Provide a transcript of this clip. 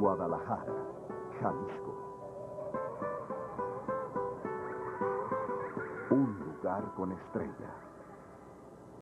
Guadalajara, Jalisco. Un lugar con estrella.